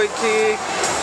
let's go,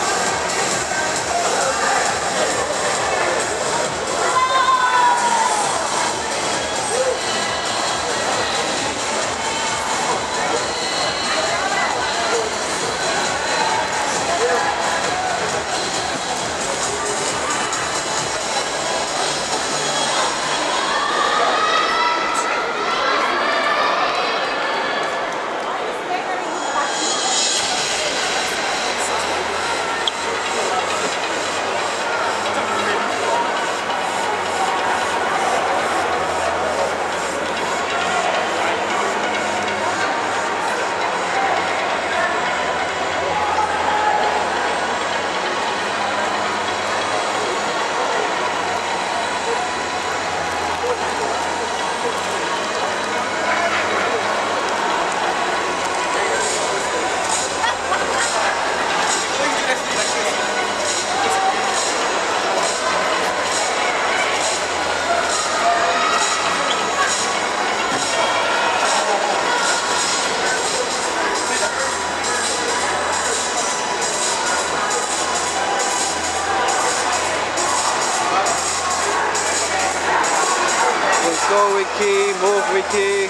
Move, Vicky.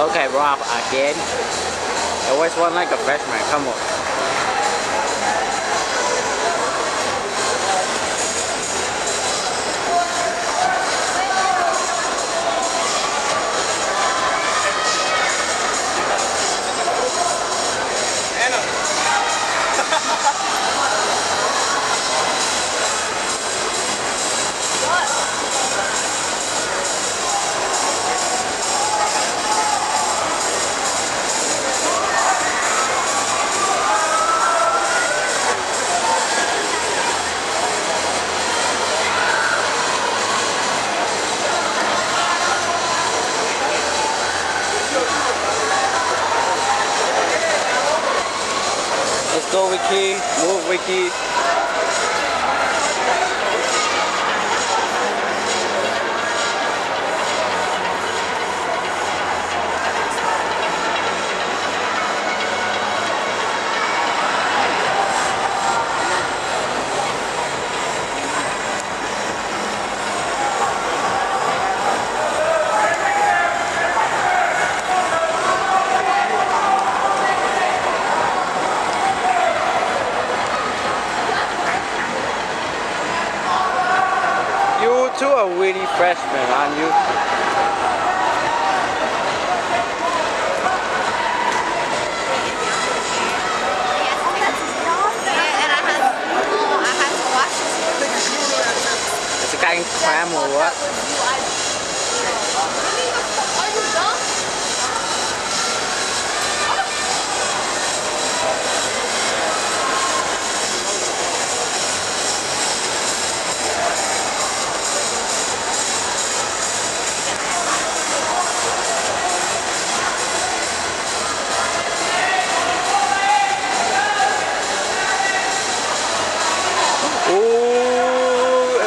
Okay, Rob, again. Always one like a freshman, come on. Go, Vicky. Move, Vicky. You two are really freshmen, aren't you? and I had, oh, I had to watch this. It's a kind of cram or what?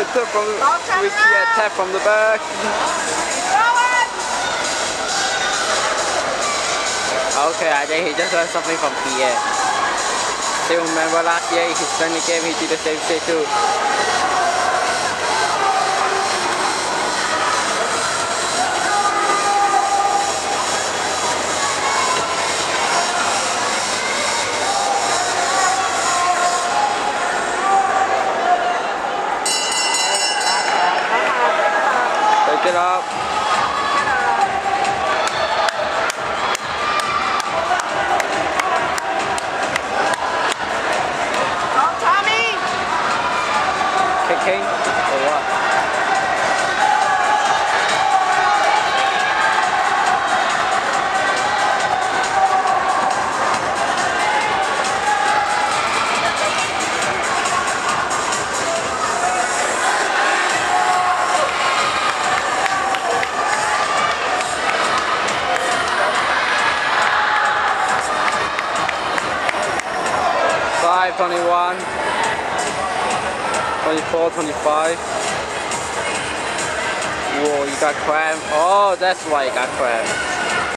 Attack from the, Vicky attack from the back. Okay, I think he just learned something from Pierre. Still remember last year his friendly game he did the same shit too. けら。21. 24, 25. Whoa, you got cramp. Oh, that's why you got cramp.